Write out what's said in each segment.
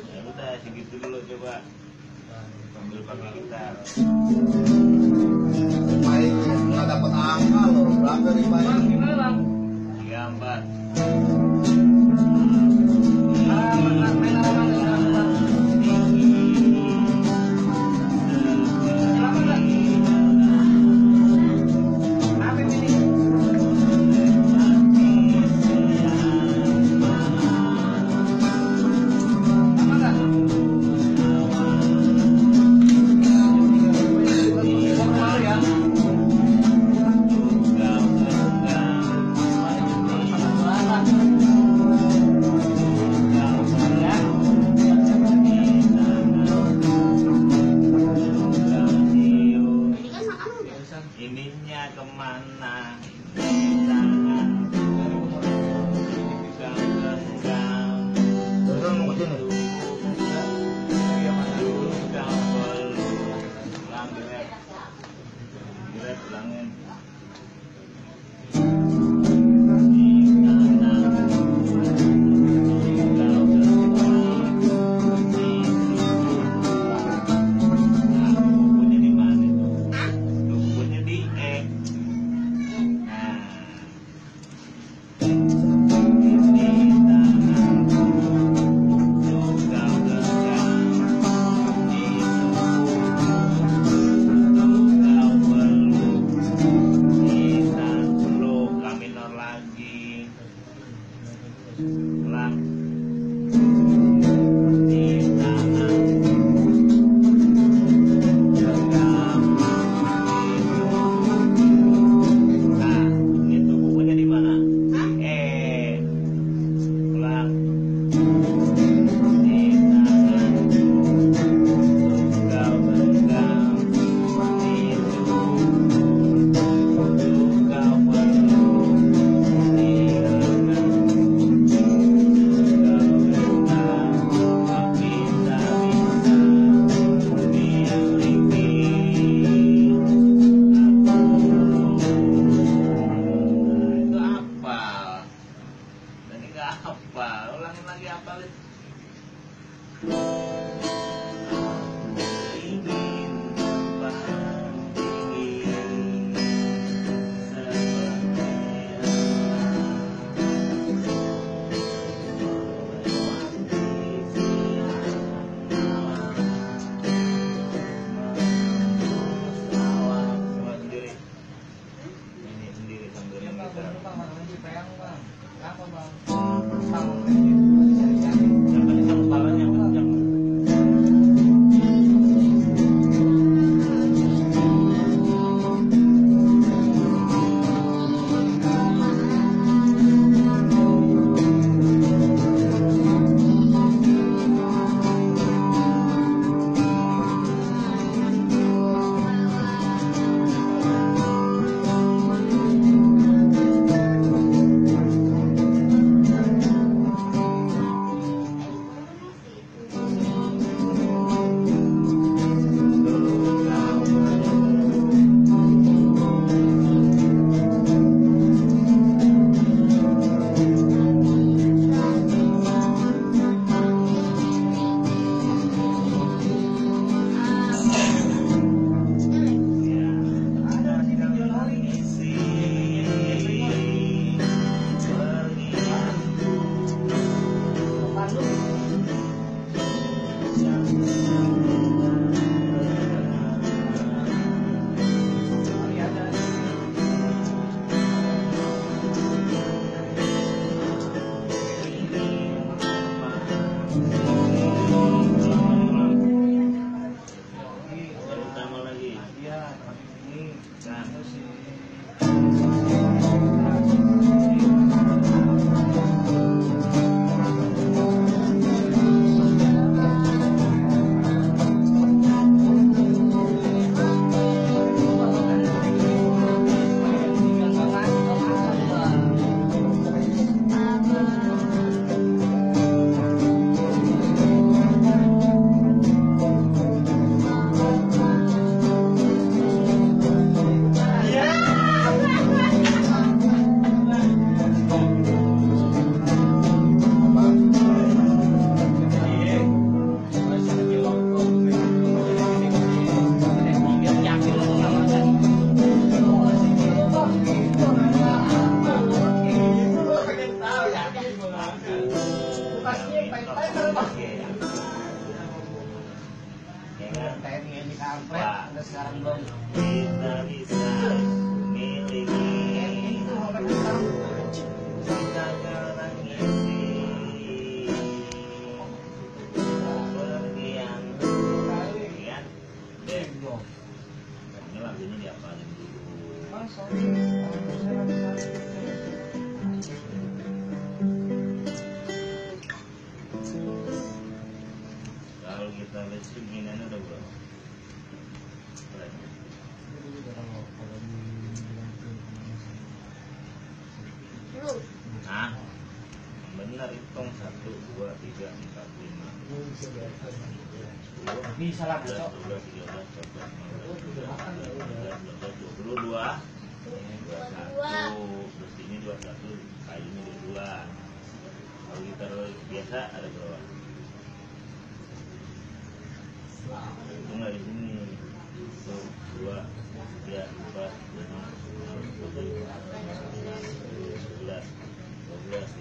ya udah segitu dulu coba. Sambil pakai gitar main nggak dapat angka loh berapa nih main. Tiga empat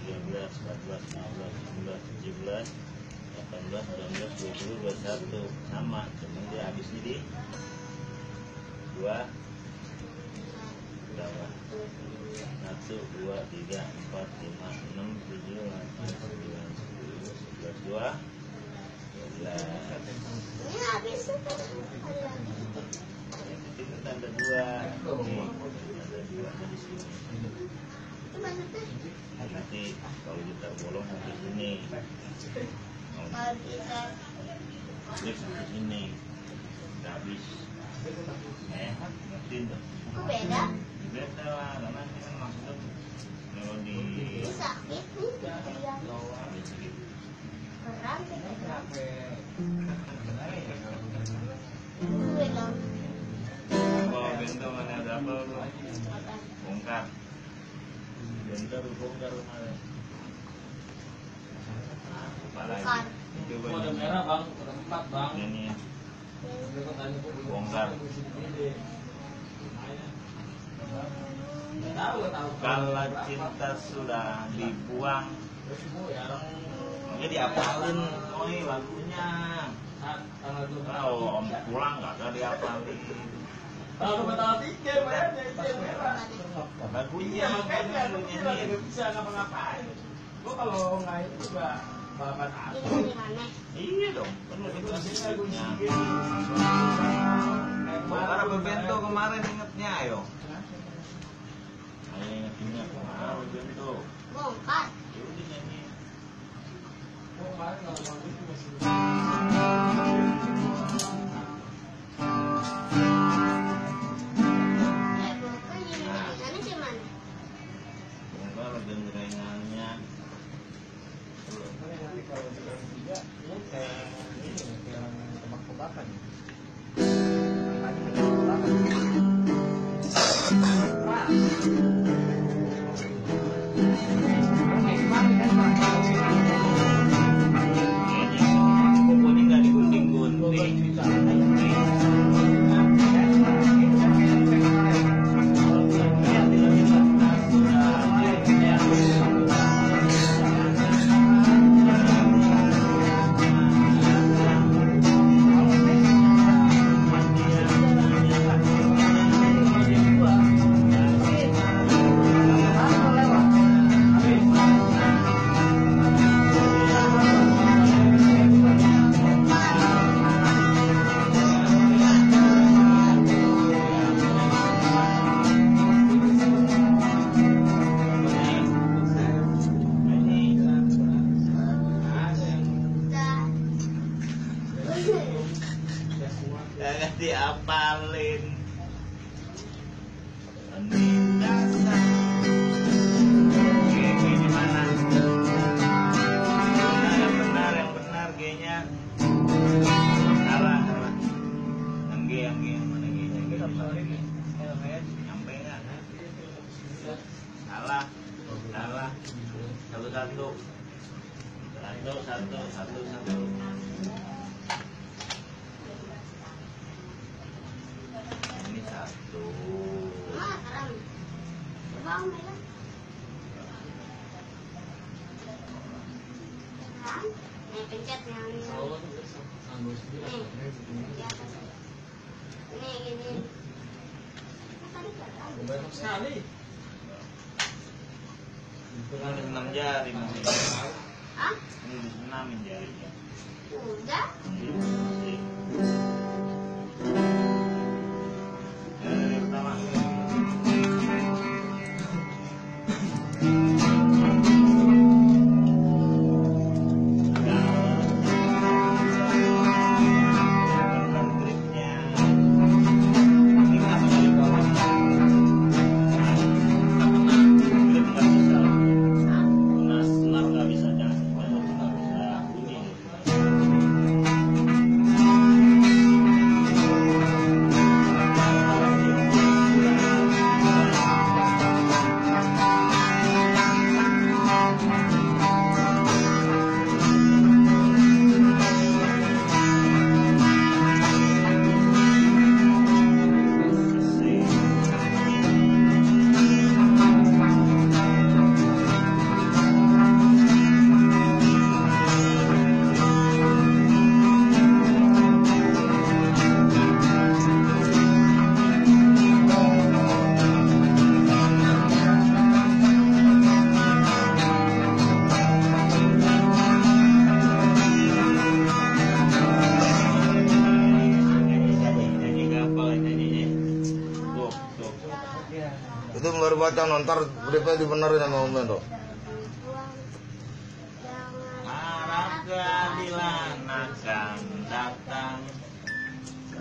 13, 14, 15, 16, 17, 18, 19, 20, 21 sama cuman dia habis ini di 2 bawah 1, 2, 3, 4, 5, 6, 7, 8, 9, 10, 11, 2 12 ini habis itu tanda 2 ada 2 di sini. Nanti kalau kita bolong sampai sini, mau klik sampai sini, udah habis. Eh, ngerti tuh. beda Beda lah, karena kan maksudnya kalau di sakit keram Kalau bento mana ada apa? Bongkar. Oh, ada merah bang, ada empat bang. Ini Bongkar. Tahu, tahu. kalau cinta sudah dibuang, ya. ini diapalin, oi lagunya. Dua Kalau om pulang nggak ada diapalin. Kalau batal tiket, bayarnya itu yang merah. Iya, makanya lu aku bilang nggak bisa ngapa-ngapain. Gua kalau nggak itu juga balapan aku. Iya dong, Itu aslinya. Bongkar bento kemarin ingetnya ayo. Ayo inget-inget kemarin bento. bongkar Ya udah nyanyi. Gua kemarin kalau mau itu masih tadi benar sama Om Bento?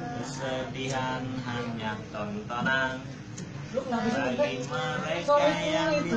Kesedihan hanya tontonan. Bagi mereka yang di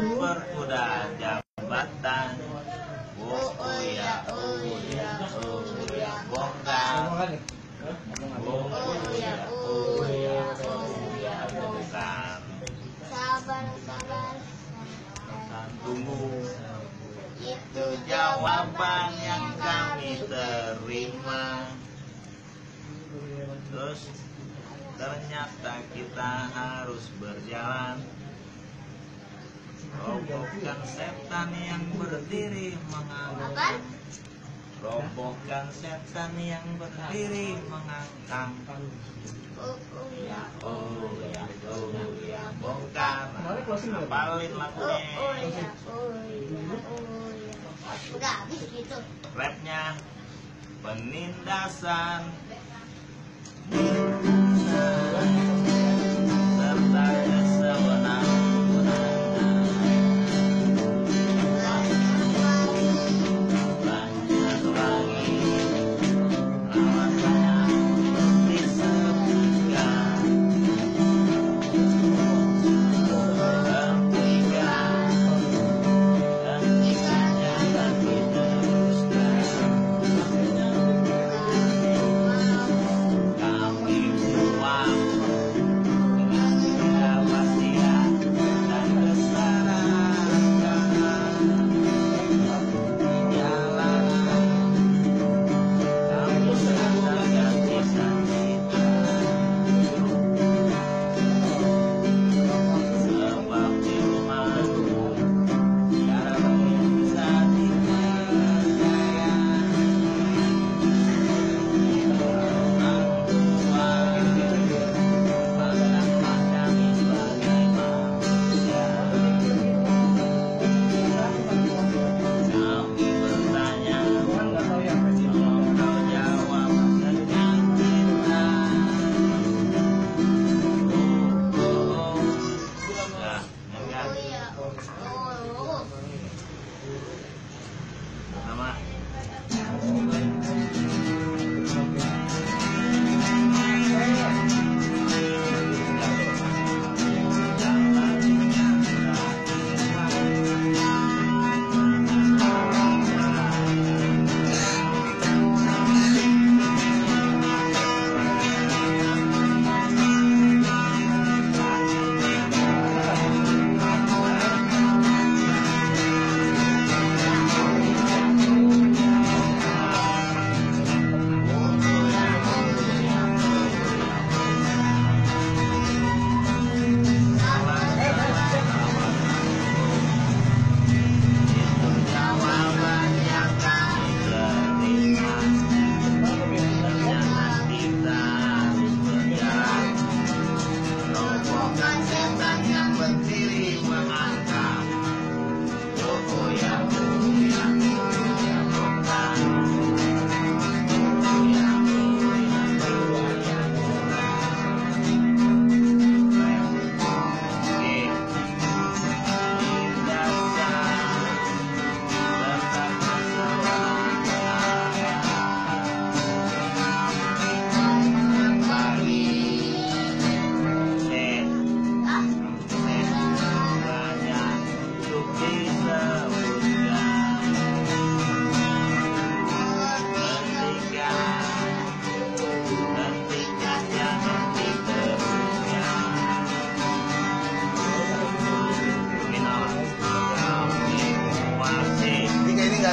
Robohkan setan yang berdiri mengangkat Robohkan setan yang berdiri mengangkat Oh ya, oh ya, oh ya, bongkar. paling lagunya. Oh ya, oh ya, oh ya. Udah habis gitu. Rapnya penindasan.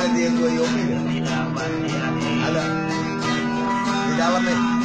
nadie, güey. Mira, mira, mira. Mira, mira, mira.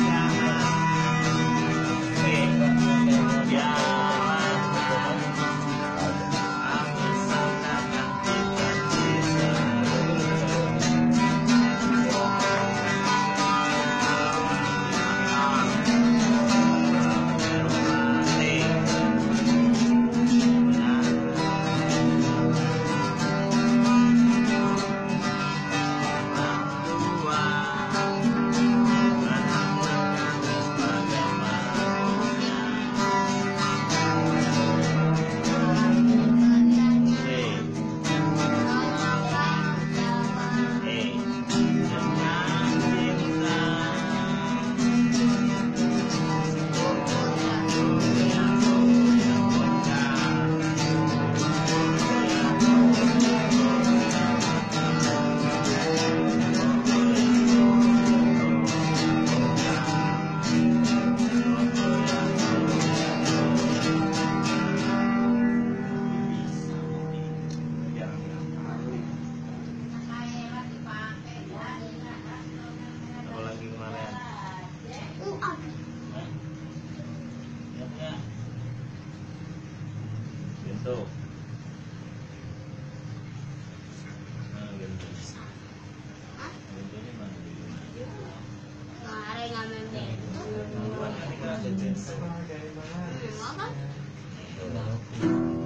Thank you.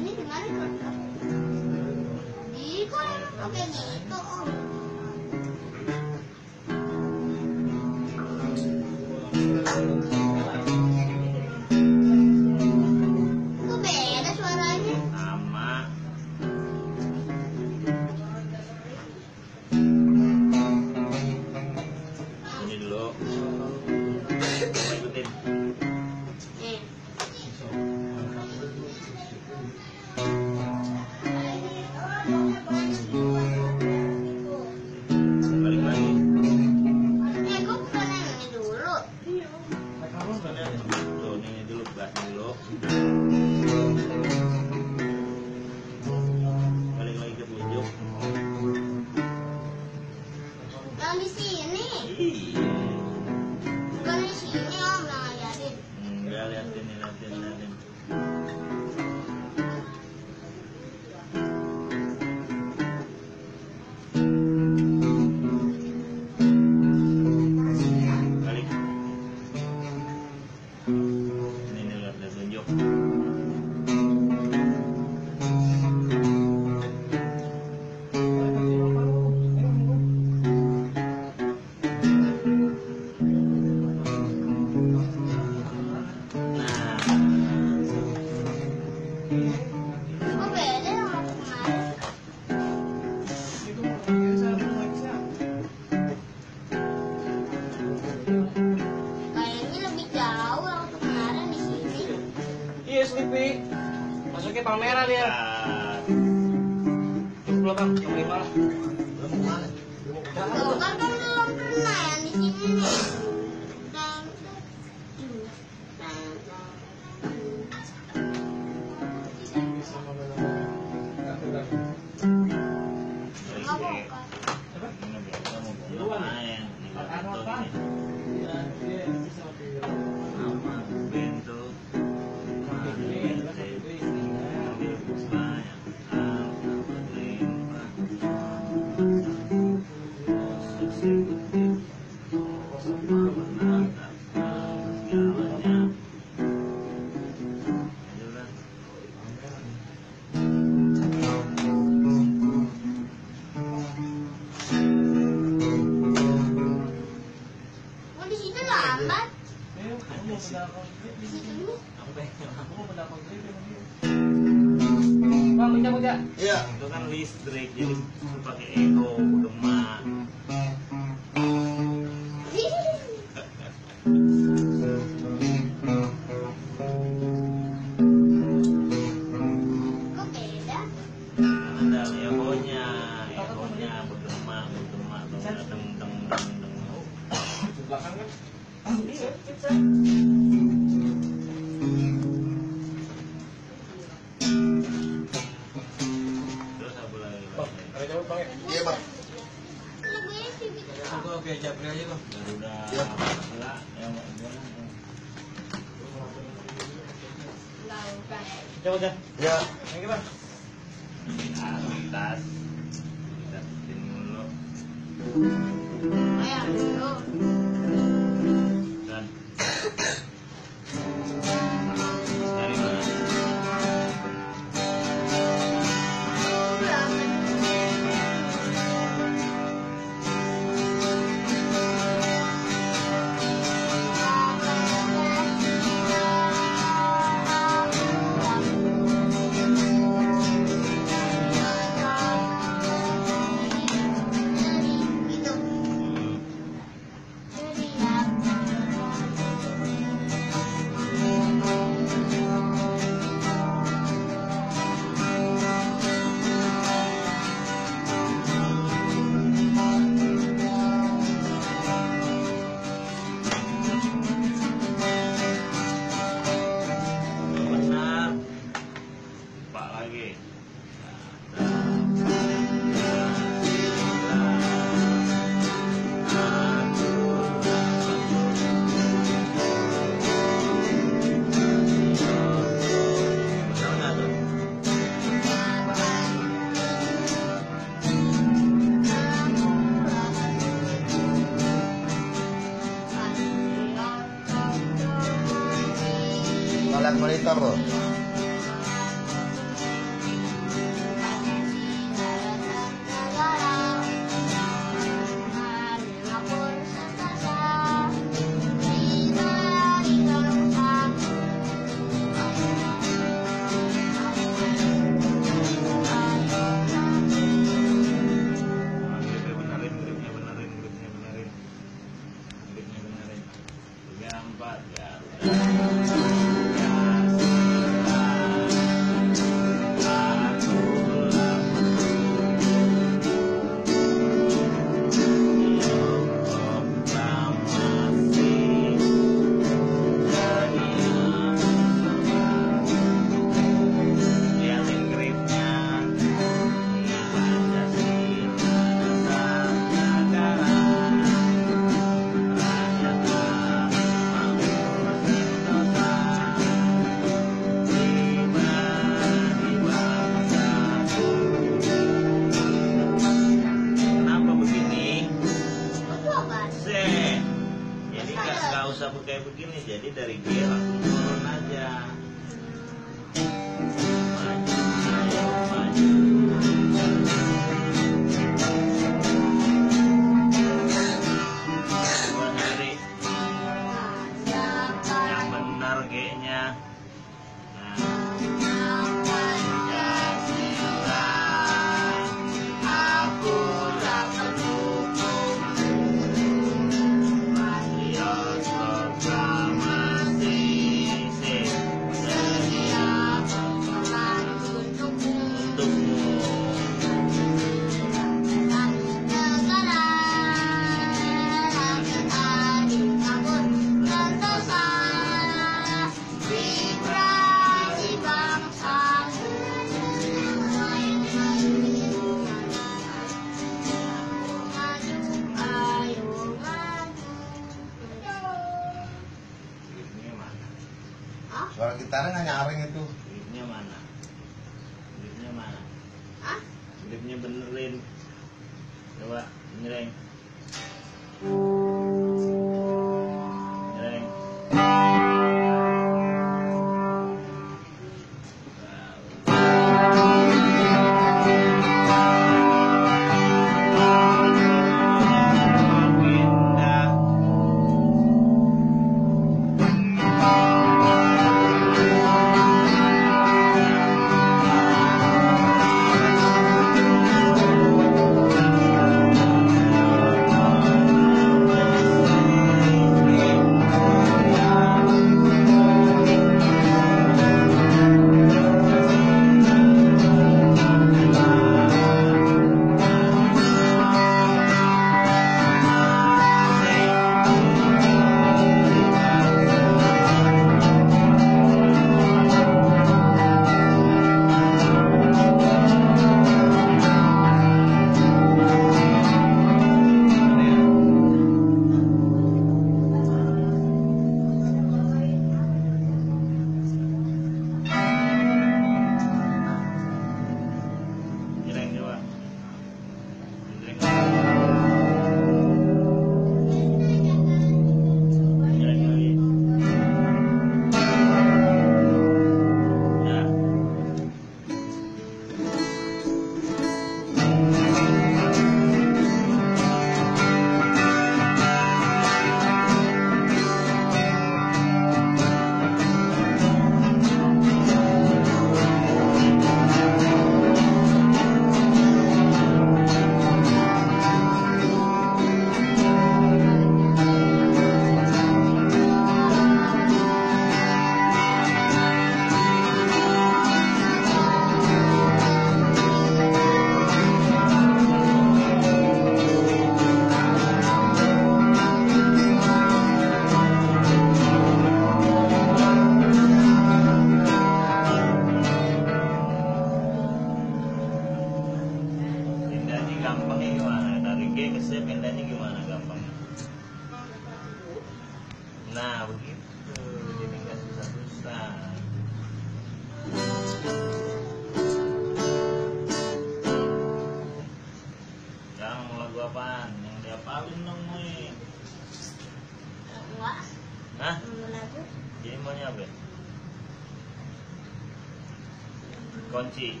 kunci.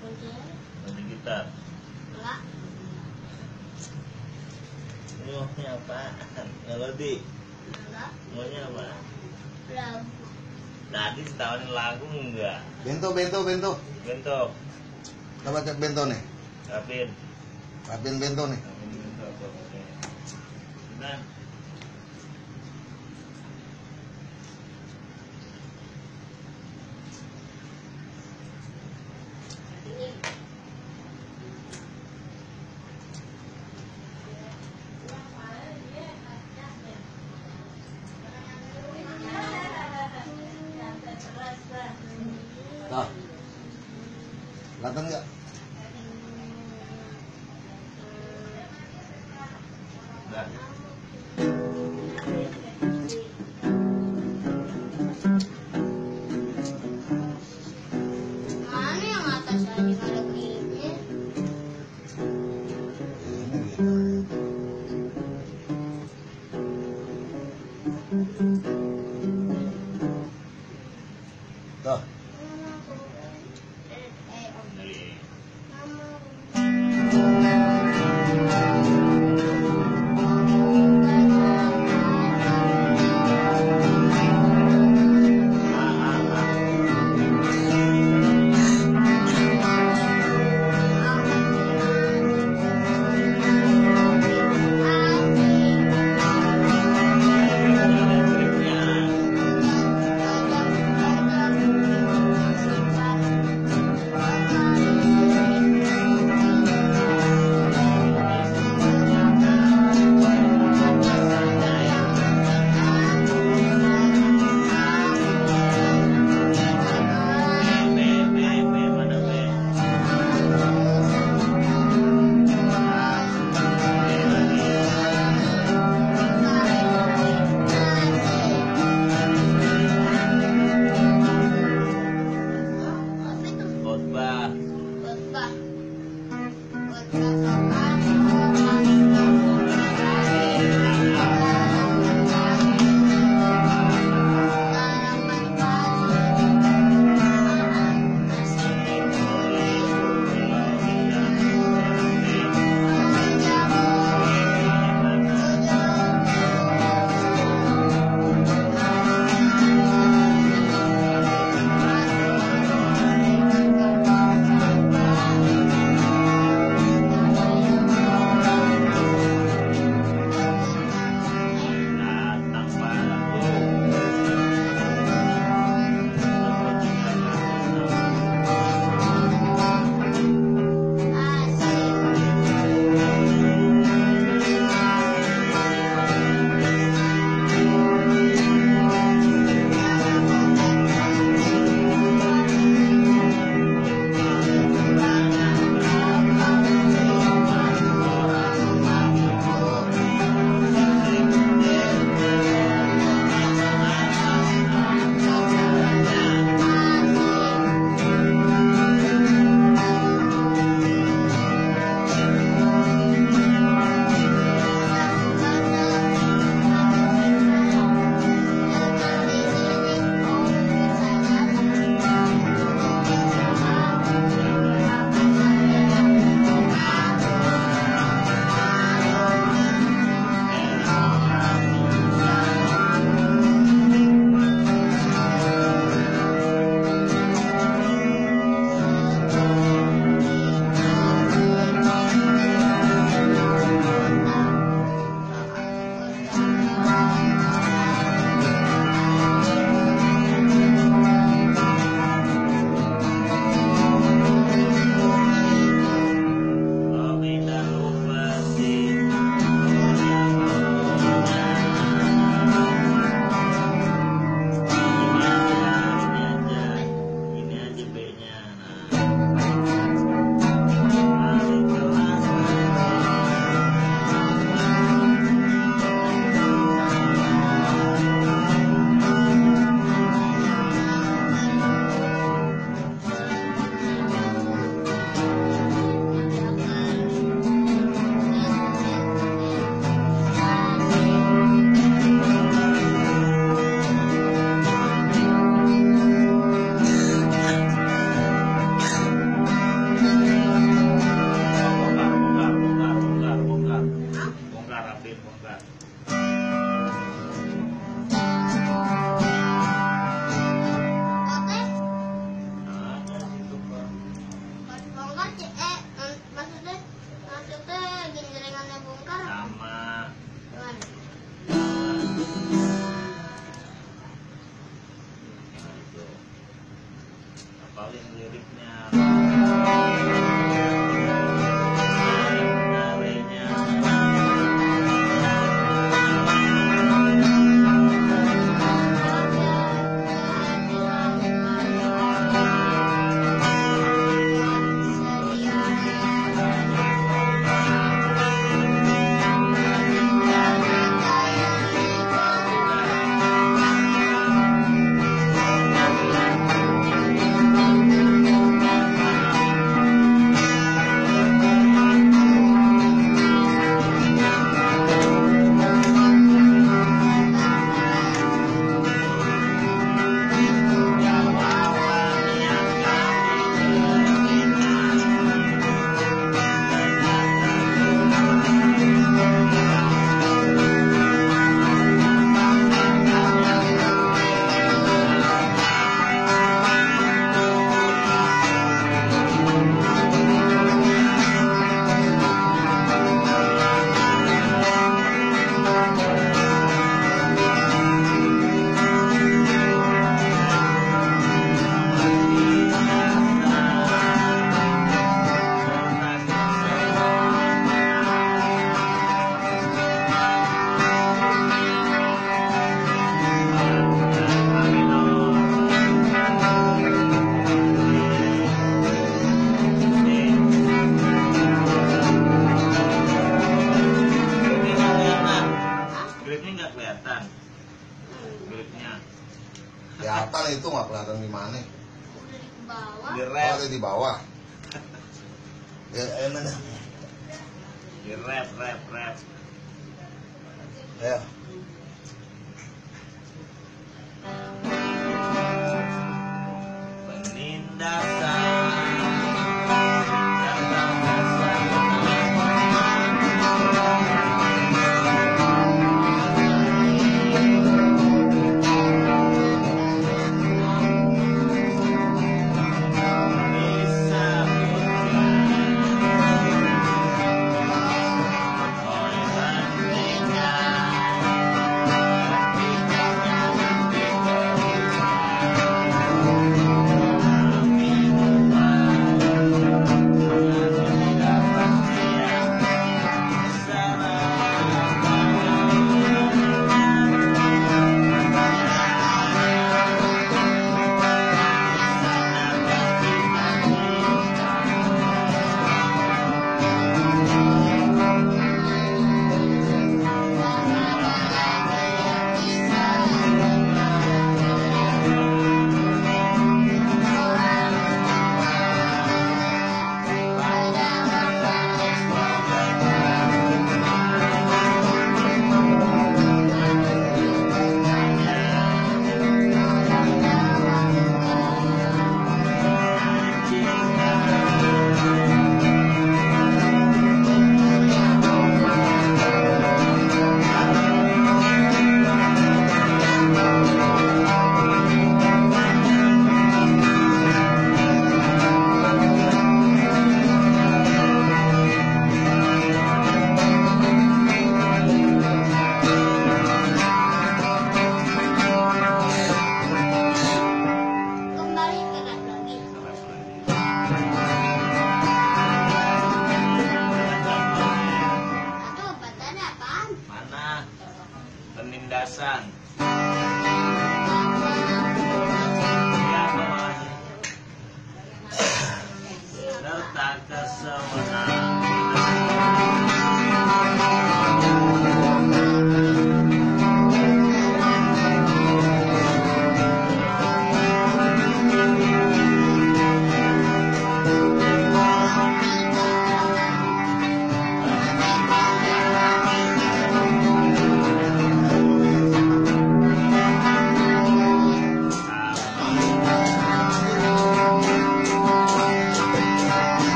Kunci. Kita ini maunya apa? Nggak ngerti enggak. Maunya apa? Lagu tadi setahunin lagu enggak? Bento bento bento. Bento. Coba cek bento nih. Rapin. Rapin bento nih. Rapin bento apa nah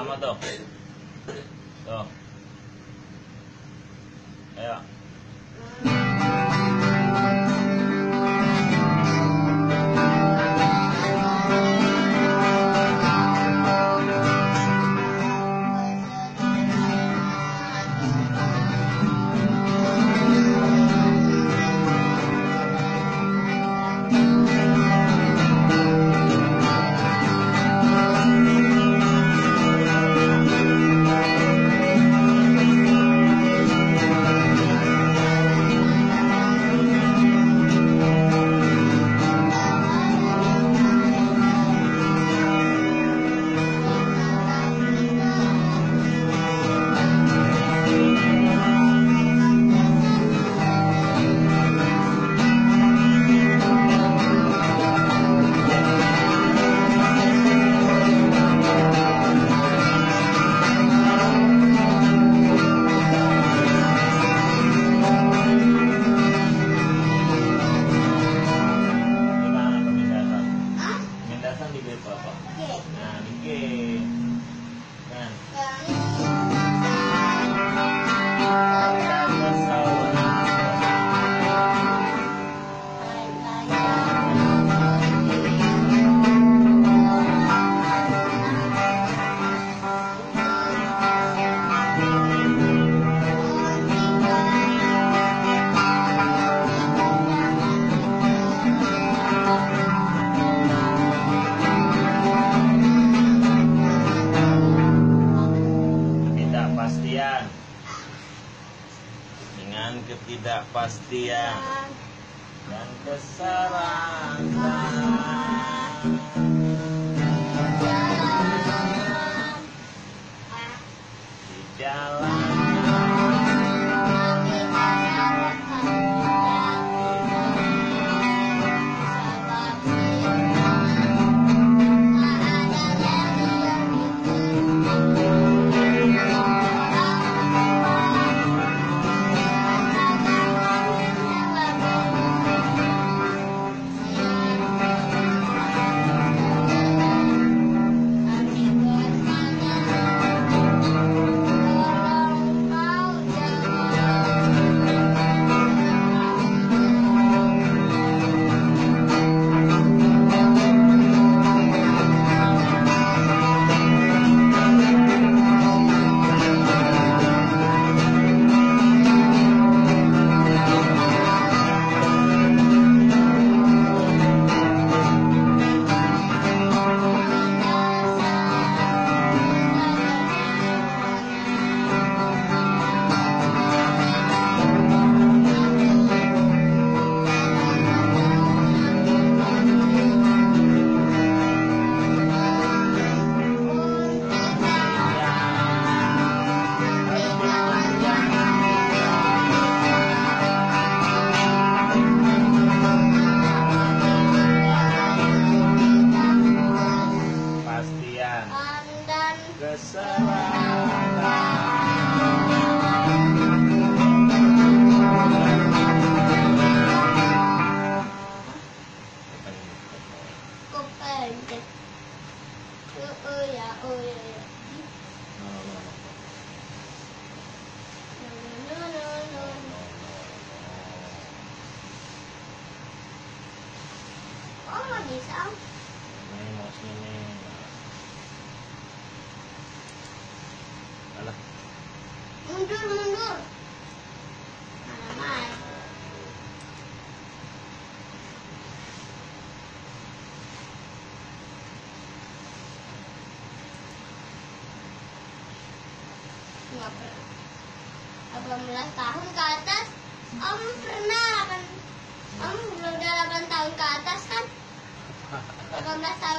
Tuh, down. 18 tahun ke atas om pernah 8 om udah 8 tahun ke atas kan? 18 tahun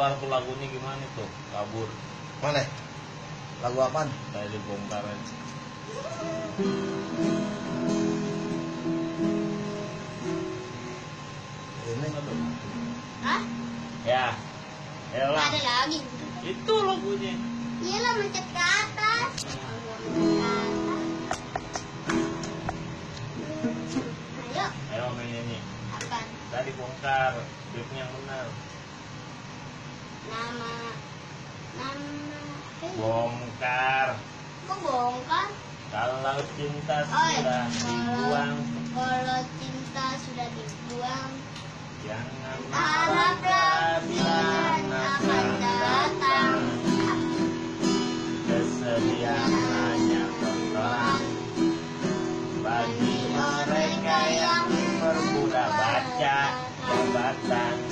keluar tuh lagunya gimana tuh? Kabur. Mana? Lagu apa saya dibongkar aja. Ini. Hah? ya. Ada lagi. Itu lagunya. Iya lah mencetak kan. mereka yang bermudah baca dan